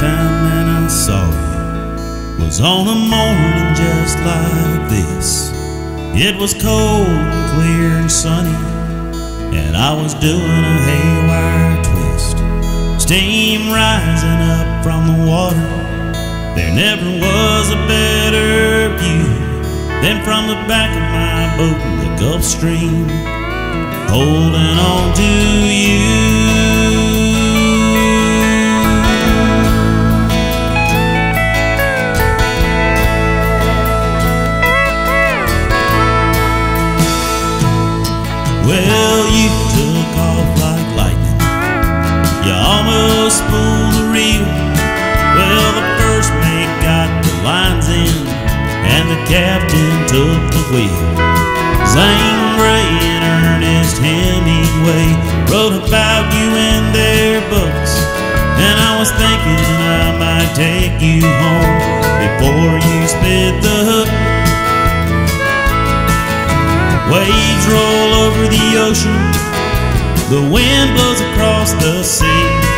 Time that I saw you was on a morning just like this. It was cold clear and sunny, and I was doing a haywire twist. Steam rising up from the water. There never was a better view than from the back of my boat in the Gulf Stream, holding on to you. Almost pulled the reel. Well, the first mate got the lines in, and the captain took the wheel. Zane Grey and Ernest Hemingway wrote about you in their books, and I was thinking I might take you home before you spit the hook. Waves roll over the ocean, the wind blows across the sea.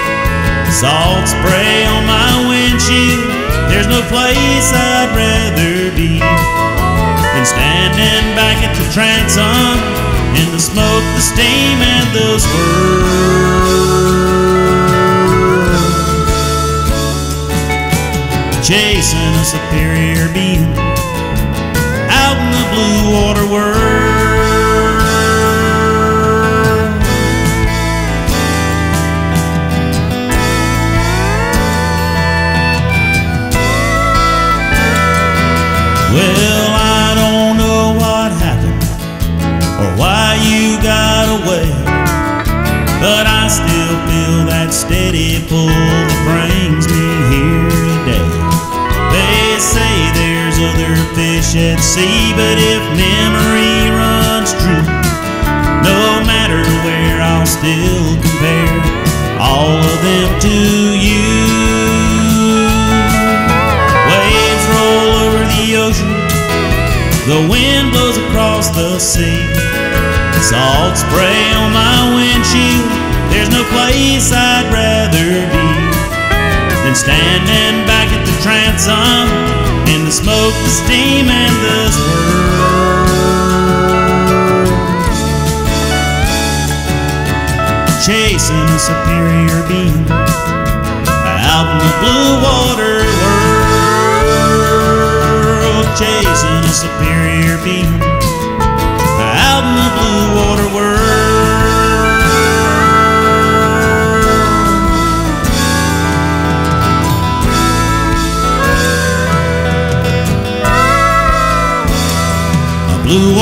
Salt spray on my windshield, there's no place I'd rather be than standing back at the transom in the smoke, the steam, and the swirl. Chasing a superior being out in the blue water world. Well, I don't know what happened or why you got away, but I still feel that steady pull that brings me here today. They say there's other fish at sea, but if memory runs true, no matter where, I'll still compare all the wind blows across the sea. Salt spray on my windshield, there's no place I'd rather be than standing back at the transom in the smoke, the steam, and the swirl. Chasing a superior being out in the blue water a superior being out in the blue water world. blue